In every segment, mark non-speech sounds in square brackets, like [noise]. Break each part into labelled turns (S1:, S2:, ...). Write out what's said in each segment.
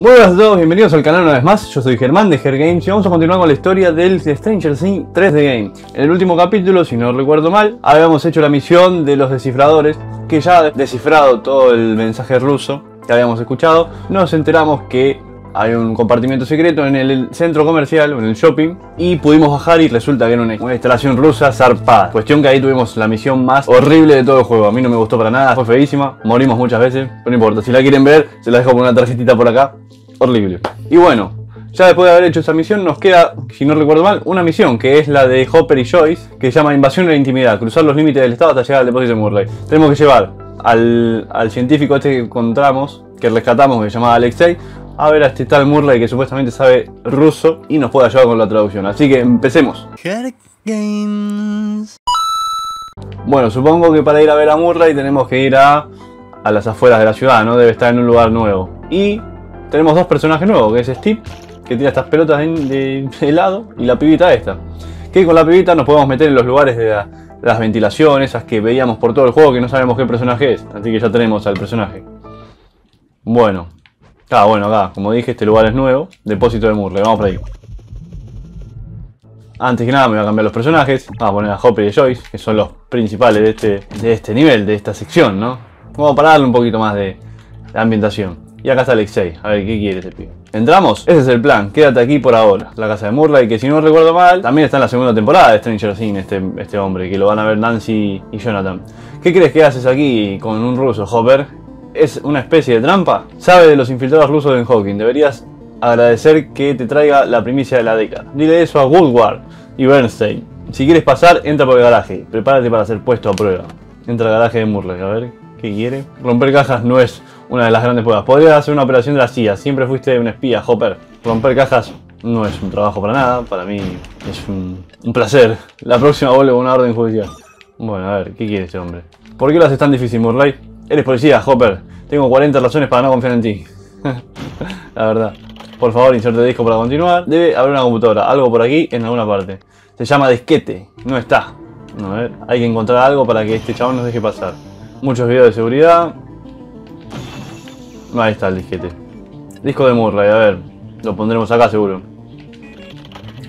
S1: Muy buenas a todos, bienvenidos al canal una vez más, yo soy Germán de Games y vamos a continuar con la historia del Stranger Things 3 d Game. En el último capítulo, si no recuerdo mal, habíamos hecho la misión de los descifradores, que ya descifrado todo el mensaje ruso que habíamos escuchado, nos enteramos que hay un compartimiento secreto en el centro comercial, en el shopping, y pudimos bajar y resulta que era una, instalación rusa zarpada. Cuestión que ahí tuvimos la misión más horrible de todo el juego. A mí no me gustó para nada, fue feísima, morimos muchas veces, pero no importa. Si la quieren ver, se la dejo con una tarjetita por acá. Horrible. Y bueno, ya después de haber hecho esa misión nos queda, si no recuerdo mal, una misión que es la de Hopper y Joyce, que se llama Invasión de la Intimidad, cruzar los límites del Estado hasta llegar al depósito de Murray. Tenemos que llevar al, al científico este que encontramos, que rescatamos, que se llamaba Alexei, a ver a este tal Murray que supuestamente sabe ruso y nos puede ayudar con la traducción. Así que empecemos. Bueno, supongo que para ir a ver a Murray tenemos que ir a, a las afueras de la ciudad, ¿no? Debe estar en un lugar nuevo. Y tenemos dos personajes nuevos, que es Steve, que tira estas pelotas de, helado, y la pibita esta. Que con la pibita nos podemos meter en los lugares de, las ventilaciones, esas que veíamos por todo el juego que no sabemos qué personaje es. Así que ya tenemos al personaje. Bueno, Ah, bueno, acá, como dije, este lugar es nuevo. Depósito de Murray, vamos por ahí. Antes que nada me voy a cambiar los personajes. Vamos a poner a Hopper y Joyce, que son los principales de este, de este nivel, de esta sección, ¿no? Vamos para darle un poquito más de, ambientación. Y acá está Alexei, a ver qué quiere este pibe. ¿Entramos? Ese es el plan, quédate aquí por ahora. La casa de Murray, que si no recuerdo mal, también está en la segunda temporada de Stranger Things, este, este hombre, que lo van a ver Nancy y Jonathan. ¿Qué crees que haces aquí con un ruso, Hopper? es una especie de trampa? Sabe de los infiltrados rusos en Hawking. Deberías agradecer que te traiga la primicia de la década. Dile eso a Woodward y Bernstein. Si quieres pasar, entra por el garaje. Prepárate para ser puesto a prueba. Entra al garaje de Murray, a ver qué quiere. Romper cajas no es una de las grandes pruebas. Podrías hacer una operación de la CIA. Siempre fuiste un espía, Hopper. Romper cajas no es un trabajo para nada. Para mí es un, placer. La próxima vuelve con una orden judicial. Bueno, a ver, ¿qué quiere este hombre? ¿Por qué lo haces tan difícil, Murray? Eres policía, Hopper. Tengo 40 razones para no confiar en ti. [laughs] la verdad. Por favor, inserte disco para continuar. Debe haber una computadora. Algo por aquí en alguna parte. Se llama disquete. No está. a ver. Hay que encontrar algo para que este chabón nos deje pasar. Muchos videos de seguridad. Ahí está el disquete. Disco de Murray, a ver. Lo pondremos acá seguro.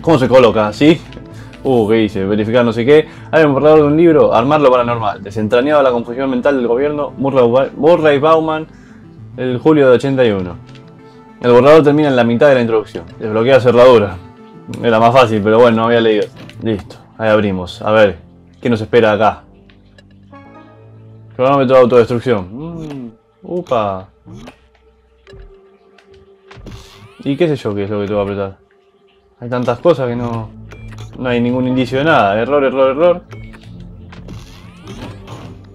S1: ¿Cómo se coloca? ¿Sí? Uh, ¿qué dice? Verificar no sé qué. Hay un borrador de un libro, armarlo paranormal. Desentrañado la confusión mental del gobierno, Murray Bauman, el julio de 81. El borrador termina en la mitad de la introducción. Desbloquea cerradura. Era más fácil, pero bueno, no había leído. Listo, ahí abrimos. A ver, ¿qué nos espera acá? Cronómetro de autodestrucción. Mm, upa. ¿Y qué sé yo qué es lo que te voy a apretar? Hay tantas cosas que no... No hay ningún indicio de nada. Error, error, error.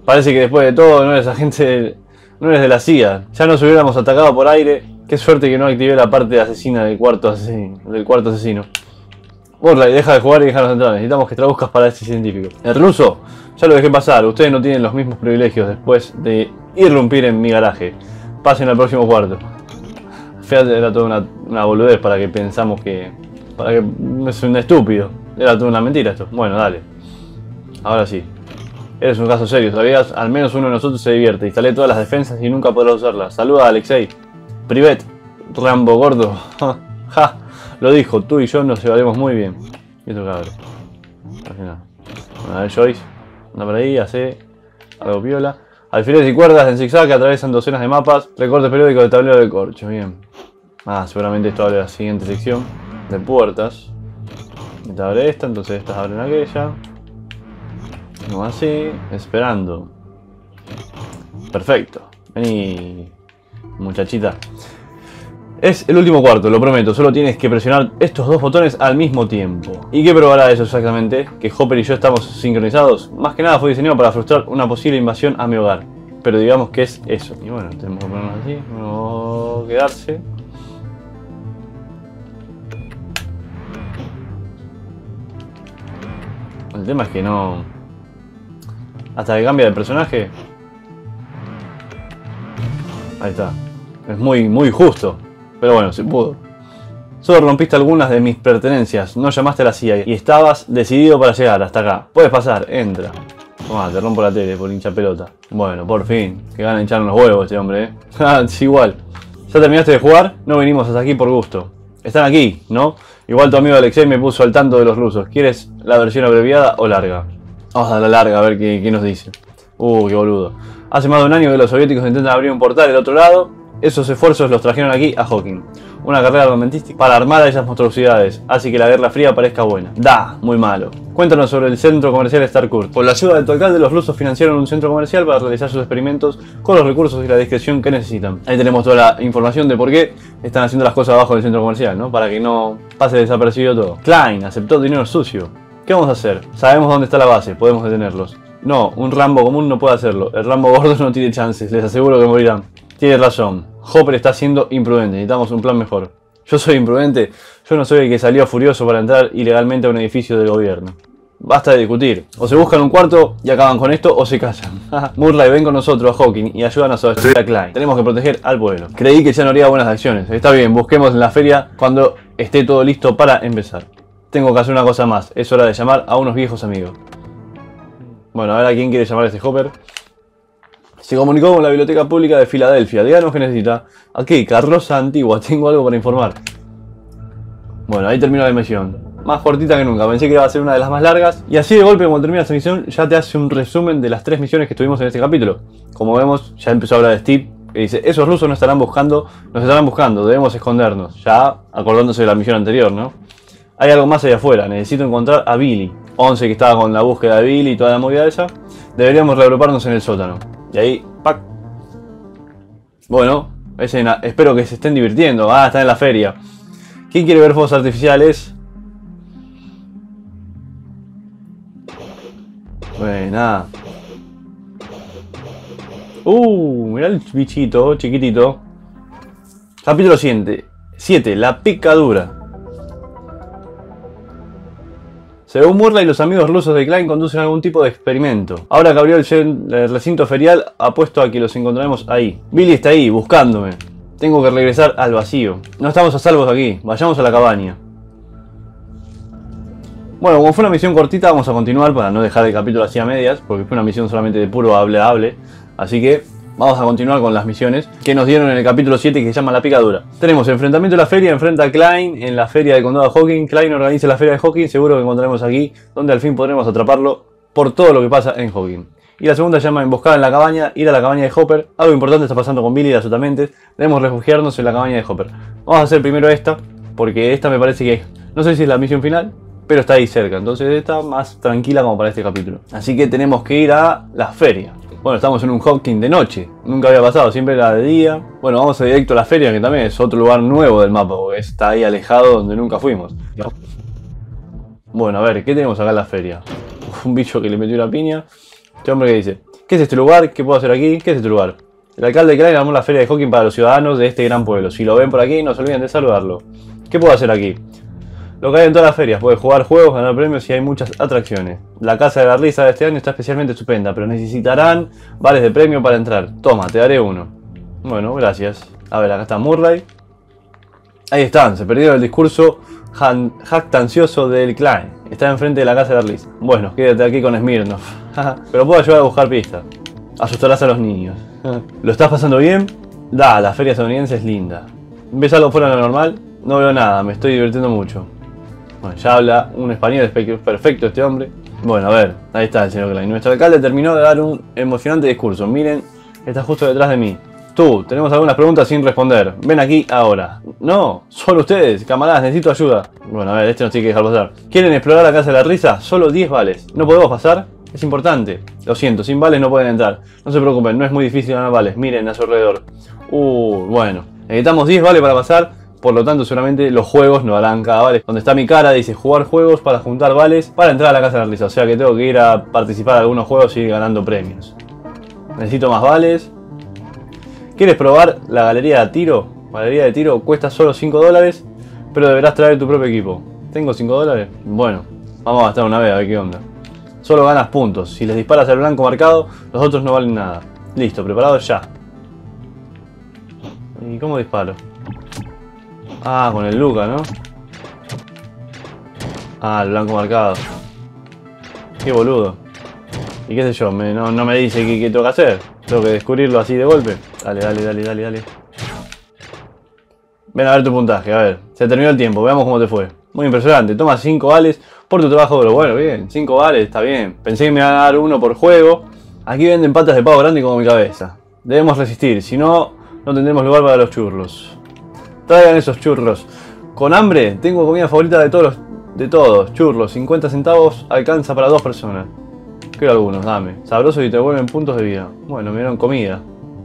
S1: Parece que después de todo no eres agente... No eres de la CIA. Ya nos hubiéramos atacado por aire. Qué suerte que no activé la parte asesina del cuarto asesino. Del cuarto asesino. Borla, deja de jugar y dejarnos entrar. Necesitamos que traduzcas para este científico. El ruso, ya lo dejé pasar. Ustedes no tienen los mismos privilegios después de irrumpir en mi garaje. Pasen al próximo cuarto. Fíjate, era toda una, boludez para que pensamos que... Para que es un estúpido. Era toda una mentira esto. Bueno, dale. Ahora sí. Eres un caso serio, ¿sabías? Al menos uno de nosotros se divierte. Instalé todas las defensas y nunca podrá usarlas. Saluda a Alexei. Privet. Rambo gordo. [laughs] ja. Lo dijo, tú y yo nos llevaremos muy bien. Y esto cabrón. A ver, Joyce. Anda por ahí, hace algo viola. Alfileres y cuerdas en zigzag que atravesan docenas de mapas. Recortes periódicos de tablero de corcho. Bien. Ah, seguramente esto de la siguiente sección. De puertas. Te abre esta, entonces estas abren aquella. Como así, esperando. Perfecto. Vení, muchachita. Es el último cuarto, lo prometo. Solo tienes que presionar estos dos botones al mismo tiempo. ¿Y qué probará eso exactamente? ¿Que Hopper y yo estamos sincronizados? Más que nada fue diseñado para frustrar una posible invasión a mi hogar. Pero digamos que es eso. Y bueno, tenemos que ponernos así. No quedarse. El tema es que no... Hasta que cambia de personaje... Ahí está. Es muy, muy justo. Pero bueno, se pudo. Solo rompiste algunas de mis pertenencias, no llamaste a la CIA y estabas decidido para llegar hasta acá. Puedes pasar, entra. Toma, te rompo la tele por hincha pelota. Bueno, por fin. Que gana echar los huevos este hombre, ¿eh? [laughs] Ah, es igual. ¿Ya terminaste de jugar? No venimos hasta aquí por gusto. Están aquí, ¿no? Igual tu amigo Alexei me puso al tanto de los rusos. ¿Quieres la versión abreviada o larga? Vamos a la larga a ver qué, qué nos dice. Uh, qué boludo. Hace más de un año que los soviéticos intentan abrir un portal del otro lado. Esos esfuerzos los trajeron aquí a Hawking. Una carrera armamentística para armar a esas monstruosidades. Así que la Guerra Fría parezca buena. Da, muy malo. Cuéntanos sobre el centro comercial Starcourt. Con la ayuda de tu alcalde, los rusos financiaron un centro comercial para realizar sus experimentos con los recursos y la discreción que necesitan. Ahí tenemos toda la información de por qué están haciendo las cosas abajo del centro comercial, ¿no? Para que no pase desapercibido todo. Klein aceptó dinero sucio. ¿Qué vamos a hacer? Sabemos dónde está la base, podemos detenerlos. No, un Rambo común no puede hacerlo. El Rambo gordo no tiene chances, les aseguro que morirán. Tienes razón. Hopper está siendo imprudente, necesitamos un plan mejor. Yo soy imprudente, yo no soy el que salió furioso para entrar ilegalmente a un edificio del gobierno. Basta de discutir. O se buscan un cuarto y acaban con esto o se callan. [laughs] Murray, ven con nosotros a Hawking y ayúdanos a destruir a Klein. Tenemos que proteger al pueblo. Creí que ya no haría buenas acciones. Está bien, busquemos en la feria cuando esté todo listo para empezar. Tengo que hacer una cosa más. Es hora de llamar a unos viejos amigos. Bueno, a ver a quién quiere llamar a este Hopper. Se comunicó con la Biblioteca Pública de Filadelfia. Díganos qué necesita. Aquí, carroza antigua. Tengo algo para informar. Bueno, ahí termina la misión. Más cortita que nunca. Pensé que iba a ser una de las más largas. Y así de golpe, cuando termina esta misión, ya te hace un resumen de las tres misiones que tuvimos en este capítulo. Como vemos, ya empezó a hablar de Steve. Que dice, esos rusos nos estarán buscando, nos estarán buscando, debemos escondernos. Ya acordándose de la misión anterior, ¿no? Hay algo más allá afuera, necesito encontrar a Billy. 11 que estaba con la búsqueda de Billy y toda la movida esa. Deberíamos reagruparnos en el sótano. Y ahí, ¡pac! Bueno. Espero que se estén divirtiendo. Ah, están en la feria. ¿Quién quiere ver fuegos artificiales? Buena. Uh, mirá el bichito, chiquitito. Capítulo 7. 7. La picadura. Según Murray, los amigos rusos de Klein conducen algún tipo de experimento. Ahora que abrió el, recinto ferial, apuesto a que los encontraremos ahí. Billy está ahí, buscándome. Tengo que regresar al vacío. No estamos a salvos aquí. Vayamos a la cabaña. Bueno, como fue una misión cortita, vamos a continuar para no dejar el capítulo así a medias, porque fue una misión solamente de puro hable-hable. Así que Vamos a continuar con las misiones que nos dieron en el capítulo 7 que se llama La Picadura. Tenemos enfrentamiento de la feria, enfrenta a Klein en la feria del condado de Hawking. Klein organiza la feria de Hawking, seguro que encontraremos aquí, donde al fin podremos atraparlo por todo lo que pasa en Hawking. Y la segunda se llama Emboscada en la cabaña, ir a la cabaña de Hopper. Algo importante está pasando con Billy y las Otamentes. Debemos refugiarnos en la cabaña de Hopper. Vamos a hacer primero esta, porque esta me parece que no sé si es la misión final, pero está ahí cerca. Entonces esta más tranquila como para este capítulo. Así que tenemos que ir a la feria. Bueno, estamos en un Hawking de noche. Nunca había pasado, siempre era de día. Bueno, vamos a directo a la feria, que también es otro lugar nuevo del mapa, porque está ahí alejado donde nunca fuimos. Bueno, a ver, ¿qué tenemos acá en la feria? un bicho que le metió una piña. Este hombre que dice, ¿qué es este lugar? ¿Qué puedo hacer aquí? ¿Qué es este lugar? El alcalde de Klein armó la feria de Hawking para los ciudadanos de este gran pueblo. Si lo ven por aquí, no se olviden de saludarlo. ¿Qué puedo hacer aquí? Lo que hay en todas las ferias, puedes jugar juegos, ganar premios y hay muchas atracciones. La Casa de la Risa de este año está especialmente estupenda, pero necesitarán vales de premio para entrar. Toma, te daré uno. Bueno, gracias. A ver, acá está Murray. Ahí están, se perdieron el discurso jactancioso del Klein. Está enfrente de la Casa de la Risa. Bueno, quédate aquí con Smirnov. [laughs] pero puedo ayudar a buscar pistas. Asustarás a los niños. ¿Lo estás pasando bien? Da, la feria estadounidense es linda. ¿Ves algo fuera de lo normal? No veo nada, me estoy divirtiendo mucho. Bueno, ya habla un español perfecto este hombre. Bueno, a ver, ahí está el señor Klein. Nuestro alcalde terminó de dar un emocionante discurso. Miren, está justo detrás de mí. Tú, tenemos algunas preguntas sin responder. Ven aquí ahora. No, solo ustedes, camaradas, necesito ayuda. Bueno, a ver, este nos tiene que dejar pasar. ¿Quieren explorar la casa de la risa? Solo 10 vales. ¿No podemos pasar? Es importante. Lo siento, sin vales no pueden entrar. No se preocupen, no es muy difícil ganar vales. Miren a su alrededor. Uh, bueno. Necesitamos 10 vales para pasar por lo tanto seguramente los juegos no harán cada vale. Donde está mi cara dice jugar juegos para juntar vales para entrar a la casa de la risa. O sea que tengo que ir a participar en algunos juegos y ir ganando premios. Necesito más vales. ¿Quieres probar la galería de tiro? Galería de tiro cuesta solo 5 dólares, pero deberás traer tu propio equipo. ¿Tengo 5 dólares? Bueno, vamos a gastar una vez a ver qué onda. Solo ganas puntos. Si les disparas al blanco marcado, los otros no valen nada. Listo, preparado ya. ¿Y cómo disparo? Ah, con el Luca, ¿no? Ah, el blanco marcado. Qué boludo. Y qué sé yo, no, me dice qué, tengo que hacer. Tengo que descubrirlo así de golpe. Dale, dale, dale, dale, dale. Ven a ver tu puntaje, a ver. Se terminó el tiempo, veamos cómo te fue. Muy impresionante, toma 5 vales por tu trabajo pero Bueno, bien, 5 vales, está bien. Pensé que me iban a dar uno por juego. Aquí venden patas de pavo grande como mi cabeza. Debemos resistir, si no, no tendremos lugar para los churros. Traigan esos churros. Con hambre, tengo comida favorita de todos de todos. Churros, 50 centavos, alcanza para dos personas. Quiero algunos, dame. Sabroso y te devuelven puntos de vida. Bueno, me dieron comida.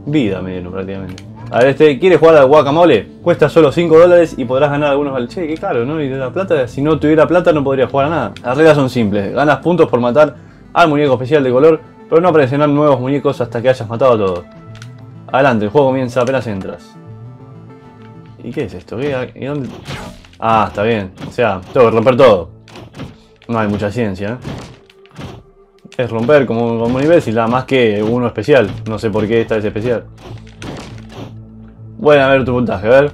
S1: Vida me dieron prácticamente. A ver, este, ¿quieres jugar al guacamole? Cuesta solo 5 dólares y podrás ganar algunos al che, qué caro, ¿no? Y de la plata, si no tuviera plata no podría jugar a nada. Las reglas son simples, ganas puntos por matar al muñeco especial de color, pero no aparecerán nuevos muñecos hasta que hayas matado a todos. Adelante, el juego comienza apenas entras. ¿Y qué es esto? ¿Y dónde? Ah, está bien. O sea, tengo que romper todo. No hay mucha ciencia, ¿eh? Es romper como, como un imbécil, nada más que uno especial. No sé por qué esta es especial. Bueno, a ver tu puntaje, a ver.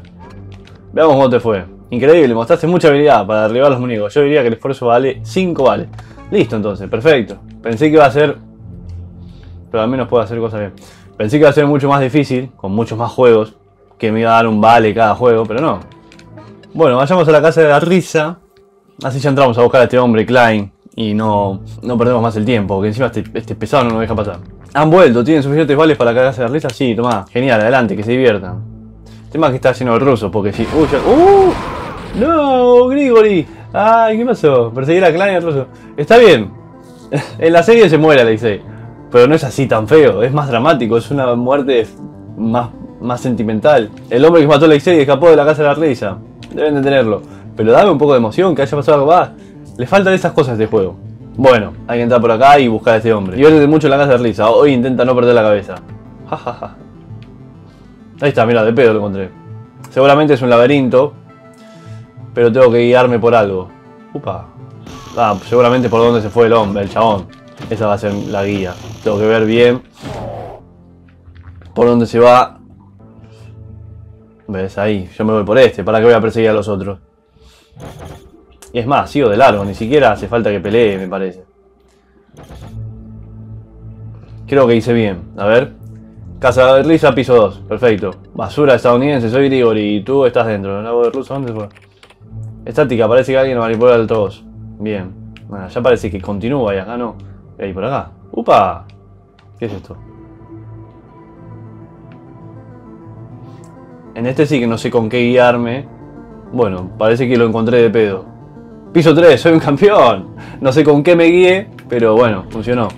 S1: Veamos cómo te fue. Increíble, mostraste mucha habilidad para derribar los muñecos. Yo diría que el esfuerzo vale 5 vale. Listo entonces, perfecto. Pensé que iba a ser... Pero al menos puedo hacer cosas bien. Pensé que iba a ser mucho más difícil, con muchos más juegos. Que me iba a dar un vale cada juego, pero no. Bueno, vayamos a la casa de la risa. Así ya entramos a buscar a este hombre, Klein. Y no, no perdemos más el tiempo, que encima este, este pesado no nos deja pasar. Han vuelto, tienen suficientes vales para la casa de la risa. Sí, toma, genial, adelante, que se diviertan. El tema que está lleno de rusos, porque si. ¡Uy! ¡Uh! ¡No! ¡Grigori! ¡Ay! ¿Qué pasó? Perseguir a Klein y al ruso. Está bien. [laughs] En la serie se muere Alexei. Pero no es así tan feo, es más dramático, es una muerte más, más sentimental. El hombre que mató a Alexei escapó de la casa de la risa. Deben de tenerlo. Pero dame un poco de emoción, que haya pasado algo más. Le faltan esas cosas de juego. Bueno, hay que entrar por acá y buscar a este hombre. Diviértete mucho la casa de risa. Hoy intenta no perder la cabeza. Ja, Ahí está, mira, de pedo lo encontré. Seguramente es un laberinto. Pero tengo que guiarme por algo. Upa. Ah, seguramente por dónde se fue el hombre, el chabón. Esa va a ser la guía. Tengo que ver bien por dónde se va. ¿Ves? Ahí. Yo me voy por este. ¿Para qué voy a perseguir a los otros? Y es más, sigo de largo. Ni siquiera hace falta que pelee, me parece. Creo que hice bien. A ver. Casa de risa, piso 2. Perfecto. Basura estadounidense, soy Grigori y tú estás dentro. ¿El lago de ruso dónde fue? Estática, parece que alguien manipula el todos. Bien. Bueno, ya parece que continúa y acá no. Ahí por acá. ¡Upa! ¿Qué es esto? En este sí que no sé con qué guiarme. Bueno, parece que lo encontré de pedo. Piso 3, soy un campeón. No sé con qué me guié, pero bueno, funcionó.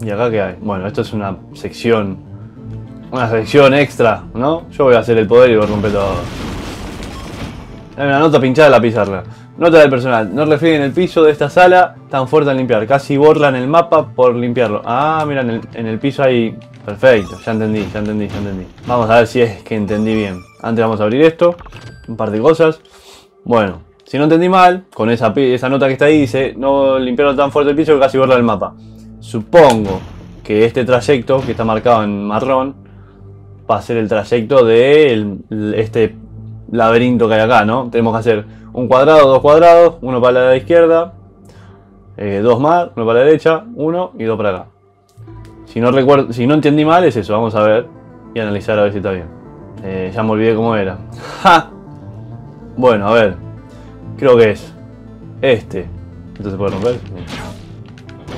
S1: ¿Y acá qué hay? Bueno, esto es una sección. Una sección extra, ¿no? Yo voy a hacer el poder y voy a una nota pinchada en la pizarra. Nota del personal. No refrieguen el piso de esta sala tan fuerte al limpiar. Casi borran el mapa por limpiarlo. Ah, mira, en el piso hay... Perfecto, ya entendí, ya entendí, ya entendí. Vamos a ver si es que entendí bien. Antes vamos a abrir esto. Un par de cosas. Bueno, si no entendí mal, con esa, nota que está ahí dice no limpiaron tan fuerte el piso que casi borra el mapa. Supongo que este trayecto que está marcado en marrón va a ser el trayecto de este laberinto que hay acá, ¿no? Tenemos que hacer un cuadrado, dos cuadrados, uno para la izquierda, eh, dos más, uno para la derecha, uno y dos para acá. Si no, recuerdo, si no entendí mal es eso, vamos a ver y analizar a ver si está bien. Eh, ya me olvidé cómo era. [laughs] Bueno, a ver. Creo que es este. Entonces se puede romper.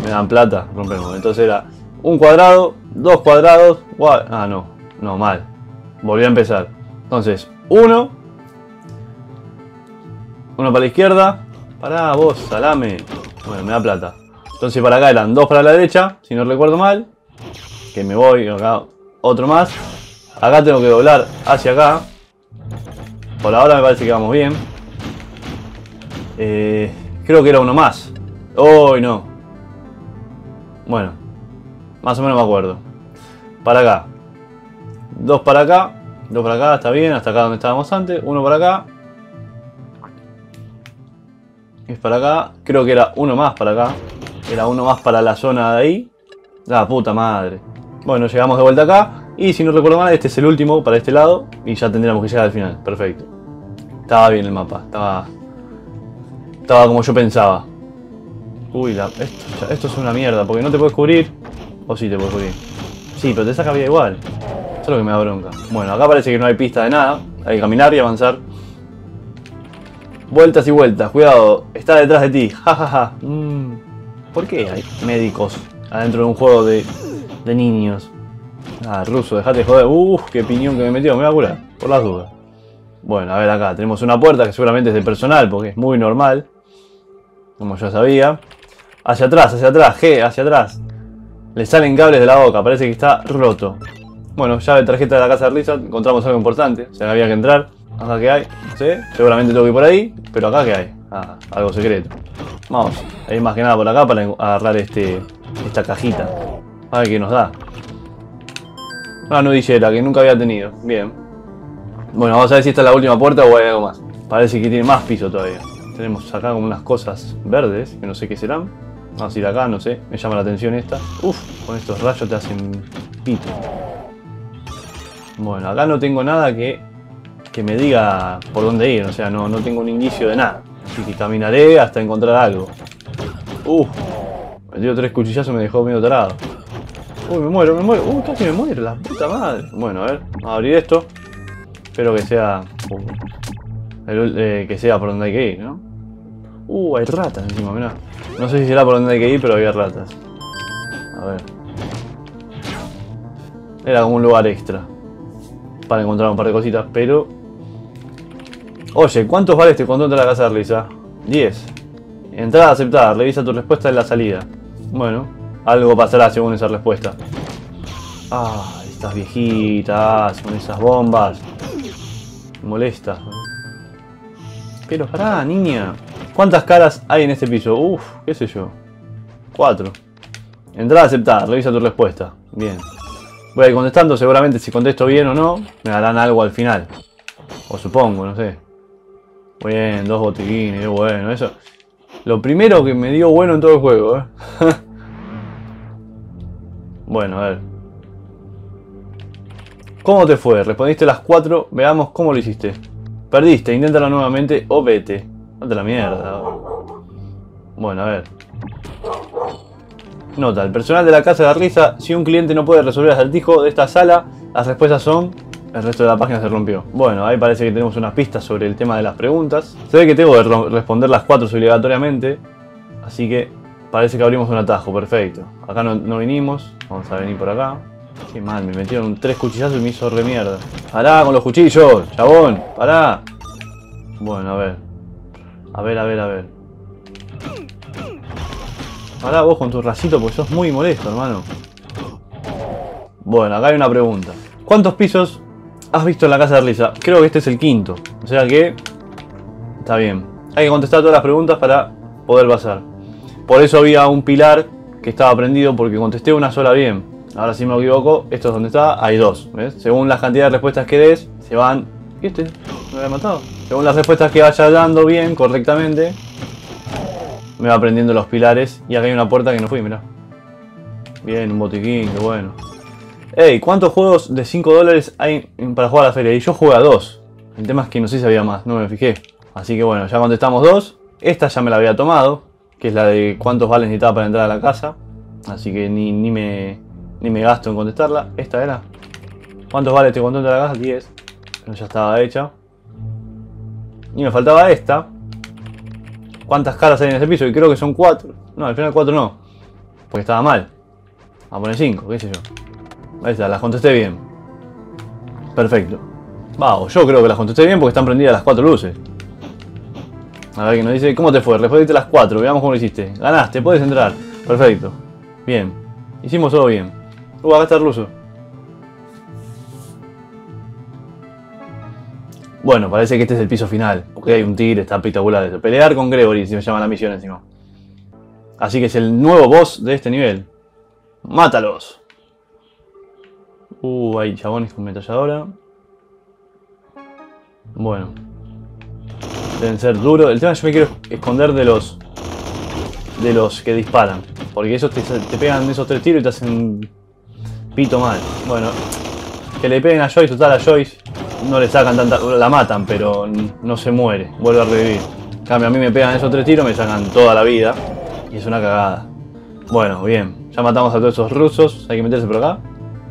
S1: Me dan plata, rompemos. Entonces era un cuadrado, dos cuadrados. Ah, no. No, mal. Volví a empezar. Entonces, uno. Uno para la izquierda. Pará, vos, salame. Bueno, me da plata. Entonces para acá eran dos para la derecha, si no recuerdo mal. Que me voy, acá otro más. Acá tengo que doblar hacia acá. Por ahora me parece que vamos bien. Eh, creo que era uno más. Hoy no. Bueno, más o menos me acuerdo. Para acá. Dos para acá. Dos para acá, está bien. Hasta acá donde estábamos antes. Uno para acá. Es para acá. Creo que era uno más para acá. Era uno más para la zona de ahí. La puta madre. Bueno, llegamos de vuelta acá. Y si no recuerdo mal, este es el último para este lado. Y ya tendríamos que llegar al final. Perfecto. Estaba bien el mapa. Estaba. Estaba como yo pensaba. Uy, esto, esto, es una mierda. Porque no te puedes cubrir. O sí te puedes cubrir. Sí, pero te saca vida igual. Esto es lo que me da bronca. Bueno, acá parece que no hay pista de nada. Hay que caminar y avanzar. Vueltas y vueltas, cuidado, está detrás de ti. Jajaja. Mm. ¿Por qué hay médicos adentro de un juego de, de niños? Ah, ruso, dejate de joder. Uff, qué piñón que me metió, me voy a curar, por las dudas. Bueno, a ver acá, tenemos una puerta que seguramente es de personal, porque es muy normal. Como ya sabía. Hacia atrás, hacia atrás, G, hacia atrás. Le salen cables de la boca, parece que está roto. Bueno, llave tarjeta de la casa de Risa, encontramos algo importante, o sea, había que entrar. Acá que hay, no sé, seguramente tengo que ir por ahí, pero acá que hay, ah, algo secreto. Vamos, ahí más que nada por acá para agarrar este, esta cajita. A ver qué nos da. Una nudillera que nunca había tenido, bien. Bueno, vamos a ver si esta es la última puerta o hay algo más. Parece que tiene más piso todavía. Tenemos acá como unas cosas verdes, que no sé qué serán. Vamos a ir acá, no sé, me llama la atención esta. Uf, con estos rayos te hacen pito. Bueno, acá no tengo nada que que me diga por dónde ir, o sea, no, no tengo un indicio de nada. Así que caminaré hasta encontrar algo. Uf, me dio tres cuchillazos y me dejó medio tarado. Uy, me muero, me muero. Uy, casi me muero, la puta madre. Bueno, a ver, vamos a abrir esto. Espero que sea... Uh, eh, que sea por donde hay que ir, ¿no? Uh, hay ratas encima, mirá. No sé si será por donde hay que ir, pero había ratas. A ver. Era como un lugar extra. Para encontrar un par de cositas, pero Oye, ¿cuántos vale este control de la casa de risa? 10. Entrada aceptada, revisa tu respuesta en la salida. Bueno, algo pasará según esa respuesta. Ah, estas viejitas con esas bombas. Molesta. Pero pará, niña. ¿Cuántas caras hay en este piso? Uf, qué sé yo. Cuatro. Entrada aceptada, revisa tu respuesta. Bien. Voy a ir contestando, seguramente si contesto bien o no, me darán algo al final. O supongo, no sé. Bien, dos botiquines, bueno, eso. Lo primero que me dio bueno en todo el juego, ¿eh? [laughs] bueno, a ver. ¿Cómo te fue? Respondiste las cuatro, veamos cómo lo hiciste. Perdiste, inténtalo nuevamente o vete. No te la mierda. Bueno, a ver. Nota, el personal de la casa de la risa, si un cliente no puede resolver el acertijo de esta sala, las respuestas son el resto de la página se rompió. Bueno, ahí parece que tenemos unas pistas sobre el tema de las preguntas. Se ve que tengo que responder las cuatro obligatoriamente. Así que parece que abrimos un atajo, perfecto. Acá no, vinimos, vamos a venir por acá. Qué mal, me metieron tres cuchillazos y me hizo re mierda. Pará con los cuchillos, chabón, pará. Bueno, a ver. A ver, a ver, a ver. Pará vos con tu racito porque sos muy molesto, hermano. Bueno, acá hay una pregunta. ¿Cuántos pisos Has visto la casa de Risa. Creo que este es el quinto. O sea que... Está bien. Hay que contestar todas las preguntas para poder pasar. Por eso había un pilar que estaba prendido porque contesté una sola bien. Ahora si me equivoco, esto es donde está, hay dos. ¿ves? Según la cantidad de respuestas que des, se van... ¿Viste? Me había matado. Según las respuestas que vaya dando bien, correctamente, me va prendiendo los pilares. Y acá hay una puerta que no fui, mirá. Bien, un botiquín, qué bueno. Ey, ¿cuántos juegos de 5 dólares hay para jugar a la feria? Y yo jugué a dos. El tema es que no sé si había más, no me fijé. Así que bueno, ya contestamos dos. Esta ya me la había tomado, que es la de cuántos vales necesitaba para entrar a la casa. Así que ni, me, ni me gasto en contestarla. Esta era. ¿Cuántos vales te contento de la casa? 10. Pero ya estaba hecha. Y me faltaba esta. ¿Cuántas caras hay en ese piso? Y creo que son 4. No, al final 4 no. Porque estaba mal. A poner 5, qué sé yo. Ahí está, las contesté bien. Perfecto. Vamos, yo creo que las contesté bien porque están prendidas las cuatro luces. A ver qué nos dice. ¿Cómo te fue? Respondiste las cuatro. Veamos cómo lo hiciste. Ganaste, puedes entrar. Perfecto. Bien. Hicimos todo bien. Uh, acá está el ruso. Bueno, parece que este es el piso final. Porque hay un tigre, está espectacular eso. Pelear con Gregory, si me llama la misión encima. Así que es el nuevo boss de este nivel. ¡Mátalos! Uh, hay chabones con metralladora. Bueno. Deben ser duros. El tema es que yo me quiero esconder de los... De los que disparan. Porque esos te, pegan esos tres tiros y te hacen... Pito mal. Bueno. Que le peguen a Joyce, total a Joyce. No le sacan tanta... La matan, pero no se muere. Vuelve a revivir. En cambio, a mí me pegan esos tres tiros, me sacan toda la vida. Y es una cagada. Bueno, bien. Ya matamos a todos esos rusos. Hay que meterse por acá.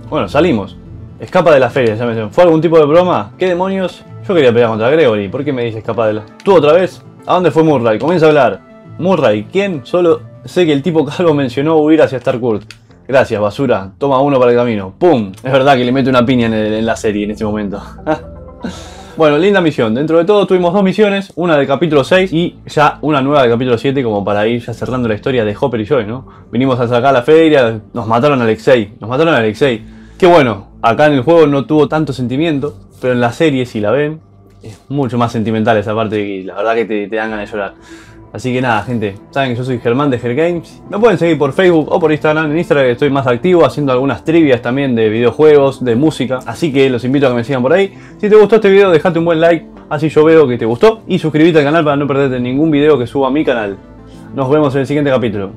S1: Bueno, salimos. Escapa de la feria, ya me ¿Fue algún tipo de broma? ¿Qué demonios? Yo quería pelear contra Gregory. ¿Por qué me dice escapa de la.? ¿Tú otra vez? ¿A dónde fue Murray? Comienza a hablar. Murray, ¿quién? Solo sé que el tipo calvo mencionó huir hacia Starcourt. Gracias, basura. Toma uno para el camino. ¡Pum! Es verdad que le mete una piña en, la serie en este momento. [laughs] bueno, linda misión. Dentro de todo tuvimos dos misiones, una del capítulo 6 y ya una nueva del capítulo 7 como para ir ya cerrando la historia de Hopper y Joy, ¿no? Vinimos a sacar la feria, nos mataron a Alexei, nos mataron a Alexei. Qué bueno, acá en el juego no tuvo tanto sentimiento, pero en la serie si la ven, es mucho más sentimental esa parte y la verdad que te, dan ganas de llorar. Así que nada, gente, saben que yo soy Germán de Games. Me pueden seguir por Facebook o por Instagram. En Instagram estoy más activo haciendo algunas trivias también de videojuegos, de música. Así que los invito a que me sigan por ahí. Si te gustó este video, dejate un buen like, así yo veo que te gustó. Y suscríbete al canal para no perderte ningún video que suba a mi canal. Nos vemos en el siguiente capítulo.